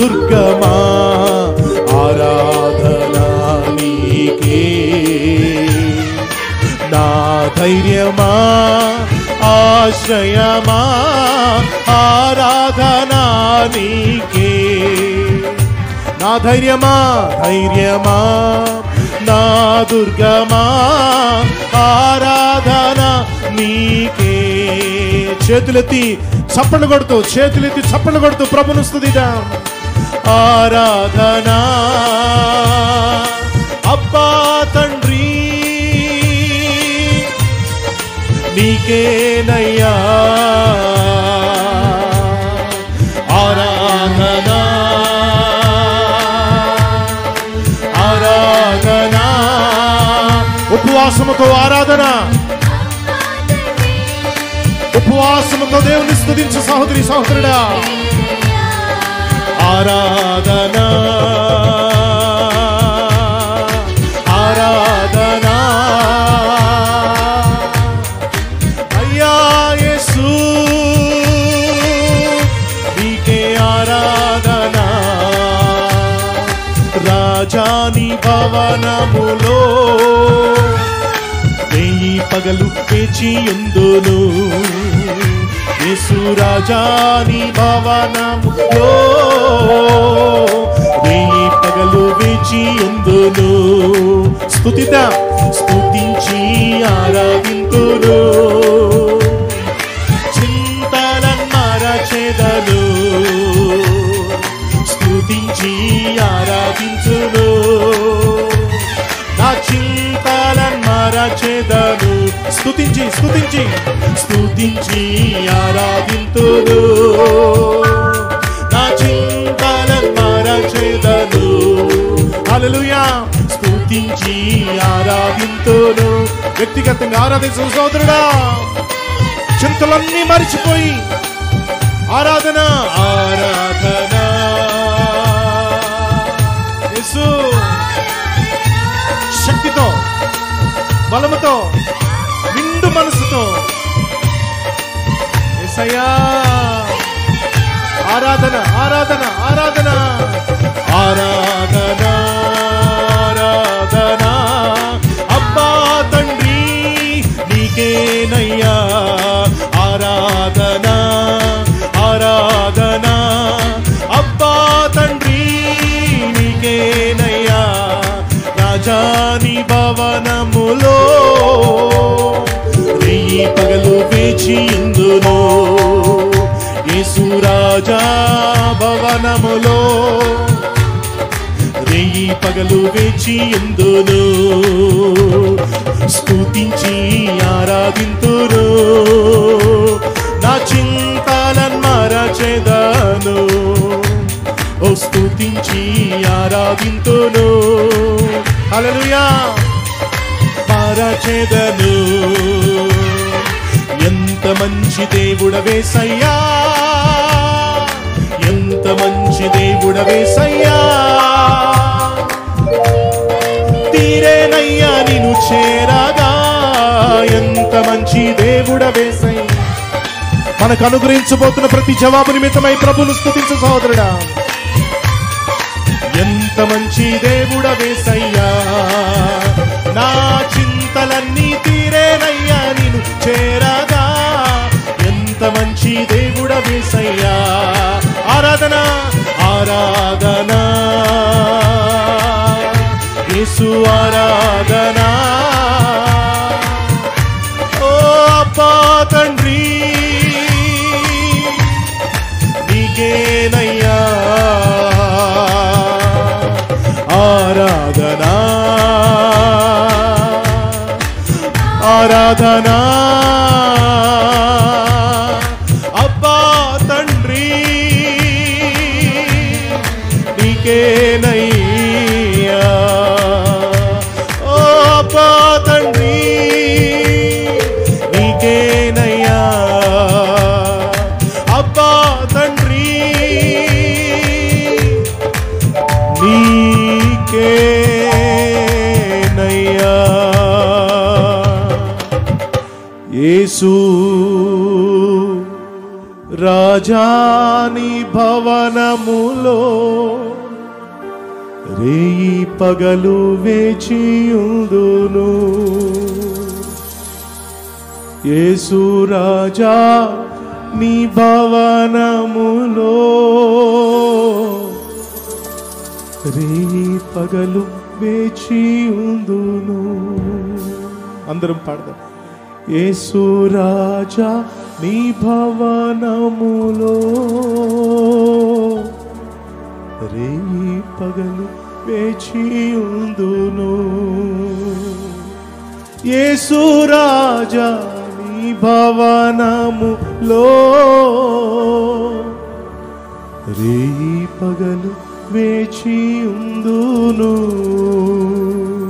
దుర్గమా? ఆరాధనా నీకే. నా ధైర్యమా? ఆశ్రయమా? ఆరాధనా నీకే. నా ధైర్యమా? ధైర్యమా? నా దుర్గమా? ఆరాధన నీకే. చేతులెత్తి చప్పలు కొడుతూ చేతులెత్తి చప్పలు కొడుతూ ప్రభును స్తుతిద్దాం. ఆరాధన. అబ్బా తండ్రి నీకేనయ్యా. ఆరాధనా. ఆరాధన. ఉపవాసముతో ఆరాధన. ఉపవాసముతో దేవుని స్తుతించు సహోదరి సహోదరుడా. ఆరాధన. ఆరాధన. అయ్యా యేసు నీకే ఆరాధన. రాజాని భవనములో వెయ్యి పగలు పేచి ఎందును యేసు భవనములో వెయ్యి పగలు వేచి ఎందును స్థుతిత స్థుతించి ఆరాధింతును స్తుతించి స్తుతించి. స్తుతించి ఆరాధింతును నా చింతలన్మరచెదను హల్లెలూయా. స్తుతించి ఆరాధింతును వ్యక్తిగతంగా ఆరాధించు సోదరుడా. చింతలన్నీ మరిచిపోయి ఆరాధన. ఆరాధన. యేసు. శక్తితో బలముతో మనసుతో. యేసయ్యా ఆరాధన ఆరాధన ఆరాధన. ఆరాధన ఆరాధన. అబ్బా తండ్రి నీకేనయ్యా. ఆరాధన ఆరాధన. అబ్బా తండ్రి నీకేనయ్యా. రాజాని భవనములో నిలిచిందును వేచి రాజా భవనములో. వెయ్యి పగలు వేచి ఎందును స్తుతించి ఆరాధింతురు. నా చింతలను మరచెదను. ఓ స్తుతించి ఆరాధింతును అలలుయా మరచెదను. ఎంత మంచి దేవుడవేసయ్యా ఎంత మంచి దేవుడవేసయ్యా తీరేనయ్యా నిను చేరాగా. ఎంత మంచి దేవుడవేసయ్యా మనకు అనుగ్రహించబోతున్న ప్రతి జవాబు నిమిత్తమై ప్రభును స్థుతించు సహోదరుడా. ఎంత మంచి దేవుడ ఆరాధన? యేసు ఆరాధన? ఓ అబ్బా తండ్రి నీకేనయ్యా? ఆరాధనా? ఆరాధనా? నీకేనయ్యా యేసు రాజాని భవనములో రేయి పగలు వేచియుందును యేసు రాజా నీ భవనములో రే పగలు వేచియుందును అందరం పాడదాం. యేసు రాజా నీ భవనములో రే పగలు వేచియుందును యేసు రాజా నీ భవనములో రే పగలు వేచియుందును